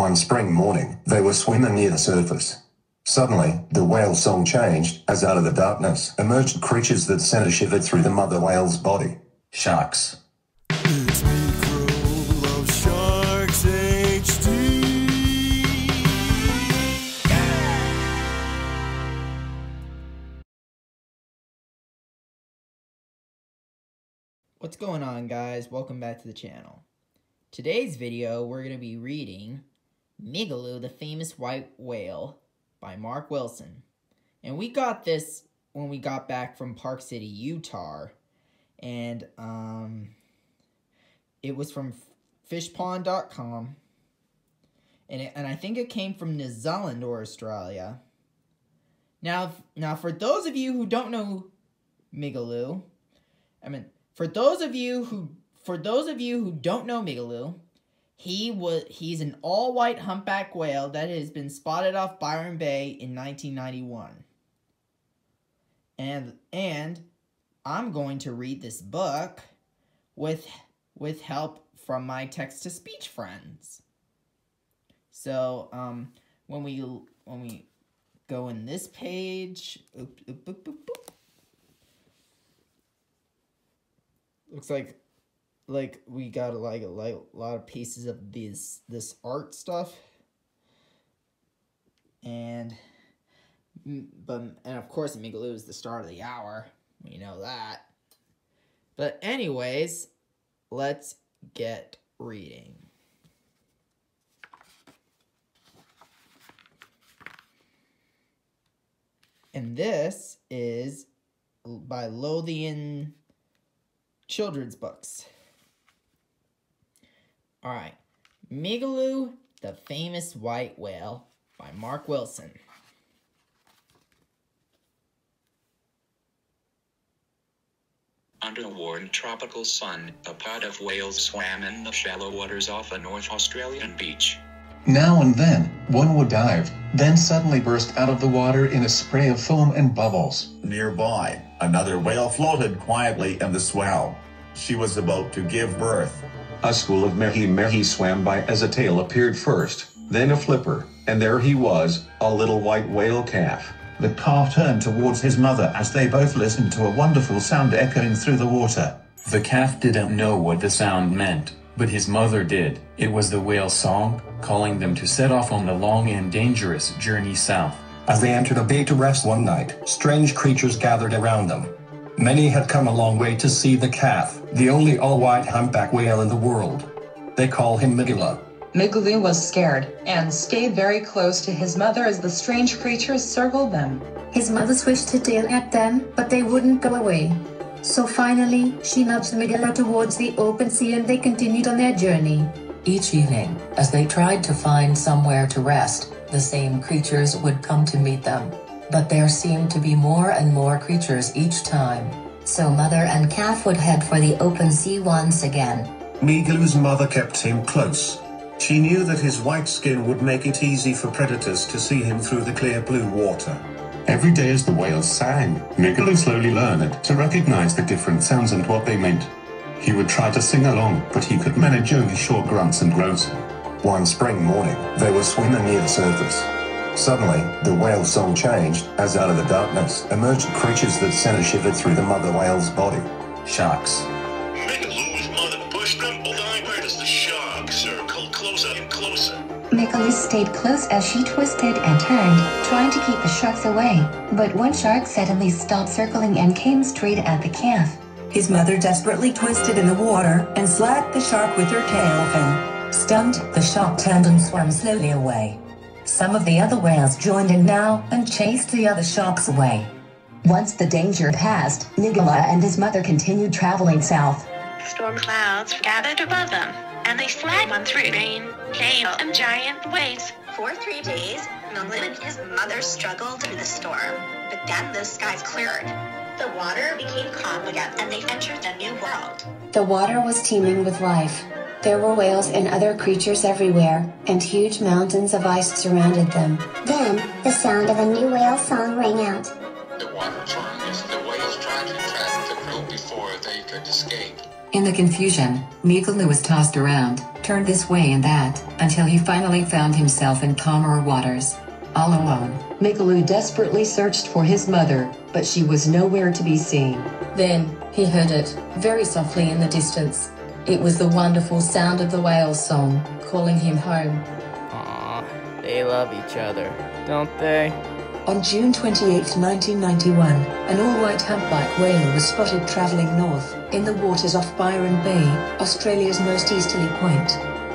One spring morning, they were swimming near the surface. Suddenly, the whale song changed, as out of the darkness emerged creatures that sent a shiver through the mother whale's body. Sharks. What's going on guys? Welcome back to the channel. Today's video we're going to be reading Migaloo the Famous White Whale by Mark Wilson. And we got this when we got back from Park City, Utah. And um, it was from fishpond.com. And, and I think it came from New Zealand or Australia. Now, now for those of you who don't know Migaloo, I mean, for those of you who for those of you who don't know Migaloo, he was he's an all-white humpback whale that has been spotted off Byron Bay in 1991. And and I'm going to read this book with with help from my text to speech friends. So, um when we when we go in this page, oop, oop, oop, looks like like we got like a, like lot of pieces of these this art stuff. And but and of course Migaloo is the start of the hour. We know that. But anyways let's get reading. And this is by Lothian children's books. All right, Migaloo, the famous white whale by Mark Wilson. Under a warm tropical sun, a pod of whales swam in the shallow waters off a North Australian beach. Now and then, one would dive, then suddenly burst out of the water in a spray of foam and bubbles. Nearby, another whale floated quietly in the swell. She was about to give birth. A school of mahi mahi swam by as a tail appeared first, then a flipper, and there he was, a little white whale calf. The calf turned towards his mother as they both listened to a wonderful sound echoing through the water. The calf didn't know what the sound meant, but his mother did. It was the whale's song, calling them to set off on the long and dangerous journey south. As they entered a bay to rest one night, strange creatures gathered around them. Many had come a long way to see the calf, the only all-white humpback whale in the world. They call him Migala. Migaloo was scared and stayed very close to his mother as the strange creatures circled them. His mother swished her tail at them, but they wouldn't go away. So finally, she nudged Migaloo towards the open sea and they continued on their journey. Each evening, as they tried to find somewhere to rest, the same creatures would come to meet them. But there seemed to be more and more creatures each time. So mother and calf would head for the open sea once again. Migaloo's mother kept him close. She knew that his white skin would make it easy for predators to see him through the clear blue water. Every day as the whales sang, Migaloo slowly learned to recognize the different sounds and what they meant. He would try to sing along, but he could manage only short grunts and groans. One spring morning, they were swimming near the surface. Suddenly, the whale song changed, as out of the darkness emerged creatures that sent a shiver through the mother whale's body. Sharks. Migaloo's mother pushed them backward as the shark circled closer and closer. Migaloo stayed close as she twisted and turned, trying to keep the sharks away. But one shark suddenly stopped circling and came straight at the calf. His mother desperately twisted in the water and slapped the shark with her tail fin. Stunned, the shark turned and swam slowly away. Some of the other whales joined in now and chased the other sharks away. Once the danger passed, Migaloo and his mother continued traveling south. Storm clouds gathered above them, and they swam on through rain, hail, and giant waves. For three days, Migaloo and his mother struggled through the storm, but then the skies cleared. The water became calm again, and they entered a new world. The water was teeming with life. There were whales and other creatures everywhere, and huge mountains of ice surrounded them. Then, the sound of a new whale song rang out. The water turned as the whales tried to trap the krill before they could escape. In the confusion, Migaloo was tossed around, turned this way and that, until he finally found himself in calmer waters. All alone. Migaloo desperately searched for his mother, but she was nowhere to be seen. Then, he heard it, very softly in the distance. It was the wonderful sound of the whale's song, calling him home. Aw, they love each other, don't they? On June 28, 1991, an all-white humpback whale was spotted traveling north, in the waters off Byron Bay, Australia's most easterly point.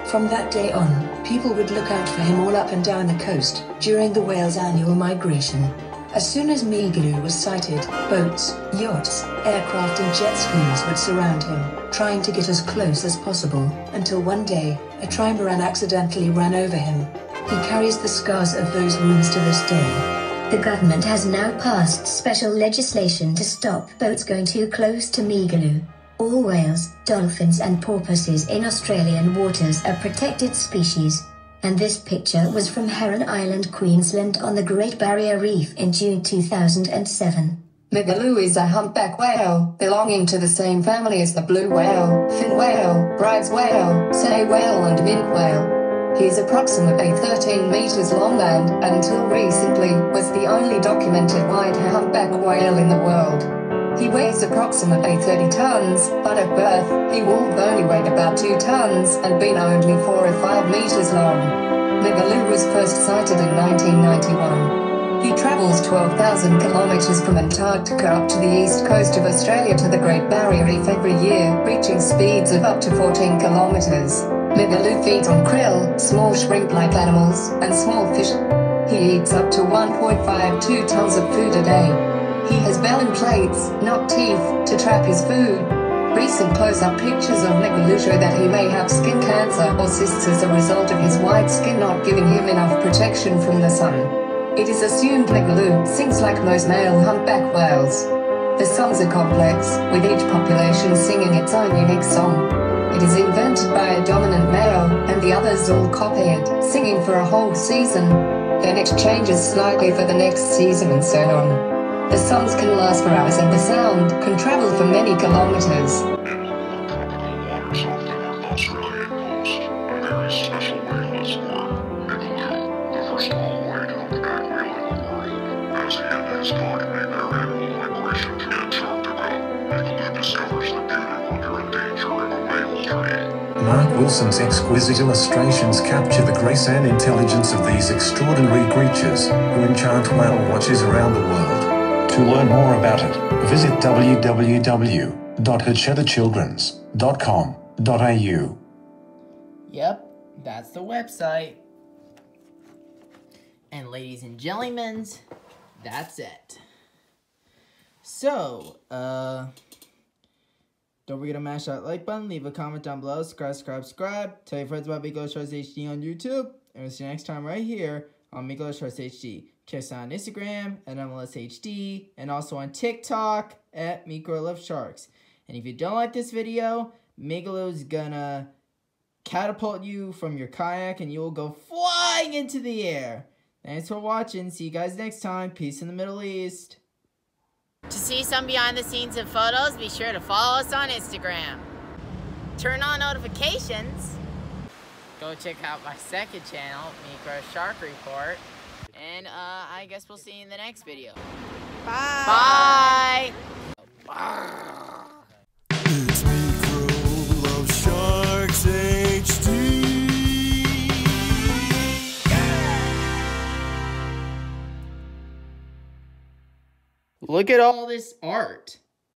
From that day on, people would look out for him all up and down the coast, during the whale's annual migration. As soon as Migaloo was sighted, boats, yachts, aircraft and jet skis would surround him, trying to get as close as possible, until one day, a trimaran accidentally ran over him. He carries the scars of those wounds to this day. The government has now passed special legislation to stop boats going too close to Migaloo. All whales, dolphins and porpoises in Australian waters are protected species. And this picture was from Heron Island, Queensland on the Great Barrier Reef in June 2007. Migaloo is a humpback whale, belonging to the same family as the blue whale, fin whale, Bryde's whale, sei whale and minke whale. He is approximately 13 meters long and, until recently, was the only documented white humpback whale in the world. He weighs approximately 30 tons, but at birth, he would only weighed about 2 tons and been only 4 or 5 meters long. Migaloo was first sighted in 1991. He travels 12,000 kilometers from Antarctica up to the east coast of Australia to the Great Barrier Reef every year, reaching speeds of up to 14 kilometers. Migaloo feeds on krill, small shrimp-like animals, and small fish. He eats up to 1.52 tons of food a day. He has baleen plates, not teeth, to trap his food. Recent close-up pictures of show that he may have skin cancer or cysts as a result of his white skin not giving him enough protection from the sun. It is assumed Migaloo sings like most male humpback whales. The songs are complex, with each population singing its own unique song. It is invented by a dominant male, and the others all copy it, singing for a whole season. Then it changes slightly for the next season and so on. The songs can last for hours and the sound can travel for many kilometers. Mark Wilson's exquisite illustrations capture the grace and intelligence of these extraordinary creatures who enchant whale watchers around the world. To learn more about it, visit www.hachettechildrens.com.au. Yep, that's the website. And ladies and gentlemen, that's it. So, uh, don't forget to mash that like button, leave a comment down below, subscribe, subscribe, subscribe. Tell your friends about Miko Shorts HD on YouTube. And we'll see you next time right here on Miko Shorts HD. Check us on Instagram at MLS HD and also on TikTok at Micro Love Sharks. And if you don't like this video, Migaloo's gonna catapult you from your kayak and you will go flying into the air. Thanks for watching. See you guys next time. Peace in the Middle East. To see some behind the scenes and photos, be sure to follow us on Instagram. Turn on notifications. Go check out my second channel, Micro Shark Report. And uh, I guess we'll see you in the next video. Bye. Bye. It's Micro Love Sharks HD. Look at all this art.